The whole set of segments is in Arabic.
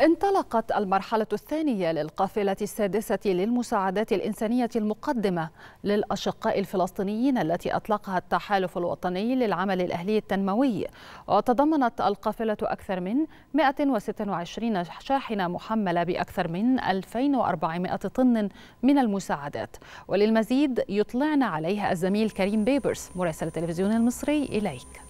انطلقت المرحلة الثانية للقافلة السادسة للمساعدات الإنسانية المقدمة للأشقاء الفلسطينيين التي أطلقها التحالف الوطني للعمل الأهلي التنموي. وتضمنت القافلة أكثر من 126 شاحنة محملة بأكثر من 2400 طن من المساعدات. وللمزيد يطلعنا عليها الزميل كريم بيبرس مراسل التلفزيون المصري إليك.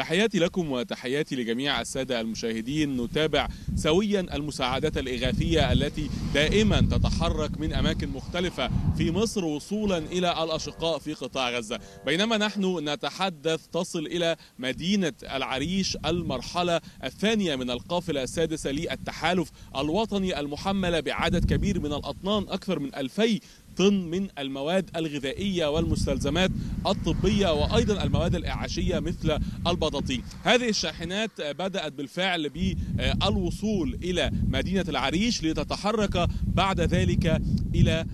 تحياتي لكم وتحياتي لجميع السادة المشاهدين. نتابع سويا المساعدات الإغاثية التي دائما تتحرك من أماكن مختلفة في مصر وصولا إلى الأشقاء في قطاع غزة. بينما نحن نتحدث تصل إلى مدينة العريش المرحلة الثانية من القافلة السادسة للتحالف الوطني المحملة بعدد كبير من الأطنان أكثر من 2000 طن من المواد الغذائية والمستلزمات الطبية وأيضا المواد الإعاشية مثل البطاطين. هذه الشاحنات بدأت بالفعل بالوصول إلى مدينة العريش لتتحرك بعد ذلك إلى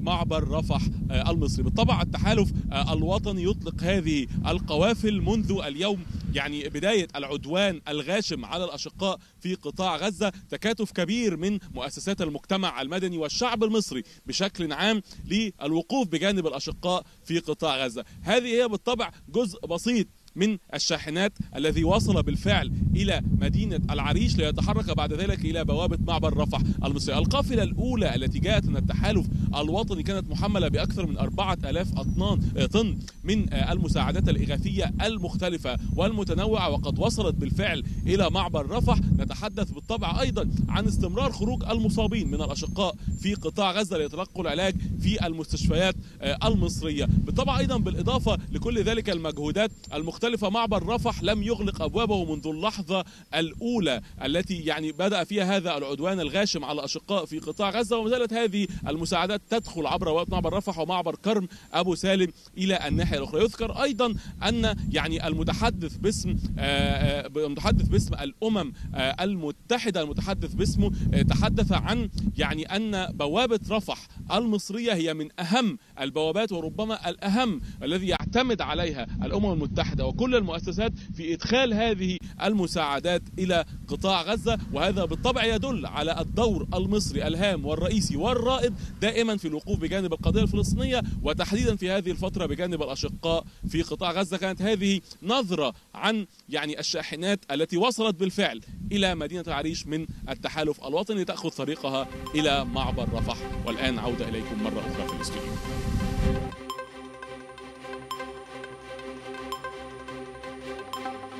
معبر رفح المصري. بالطبع التحالف الوطني يطلق هذه القوافل منذ اليوم يعني بداية العدوان الغاشم على الأشقاء في قطاع غزة تكاتف كبير من مؤسسات المجتمع المدني والشعب المصري بشكل عام للوقوف بجانب الأشقاء في قطاع غزة. هذه هي بالطبع جزء بسيط من الشاحنات الذي وصل بالفعل إلى مدينة العريش ليتحرك بعد ذلك إلى بوابة معبر رفح المصري. القافلة الأولى التي جاءت من التحالف الوطني كانت محملة بأكثر من 4000 أطنان طن من المساعدات الإغاثية المختلفة والمتنوعة وقد وصلت بالفعل إلى معبر رفح. نتحدث بالطبع أيضا عن استمرار خروج المصابين من الأشقاء في قطاع غزة ليتلقوا العلاج في المستشفيات المصرية. بالطبع أيضا بالإضافة لكل ذلك المجهودات المختلفة مختلفة. معبر رفح لم يغلق أبوابه منذ اللحظة الأولى التي يعني بدأ فيها هذا العدوان الغاشم على الأشقاء في قطاع غزة وما زالت هذه المساعدات تدخل عبر معبر رفح ومعبر كرم أبو سالم إلى الناحية الأخرى. يذكر أيضا أن يعني المتحدث باسم المتحدث باسم الأمم المتحدة المتحدث باسمه تحدث عن يعني أن بوابة رفح المصرية هي من أهم البوابات وربما الأهم الذي يعتمد عليها الأمم المتحدة. وكل المؤسسات في إدخال هذه المساعدات إلى قطاع غزة وهذا بالطبع يدل على الدور المصري الهام والرئيسي والرائد دائما في الوقوف بجانب القضية الفلسطينية وتحديدا في هذه الفترة بجانب الأشقاء في قطاع غزة. كانت هذه نظرة عن يعني الشاحنات التي وصلت بالفعل إلى مدينة العريش من التحالف الوطني تأخذ طريقها إلى معبر رفح. والآن عودة إليكم مرة أخرى في الاستوديو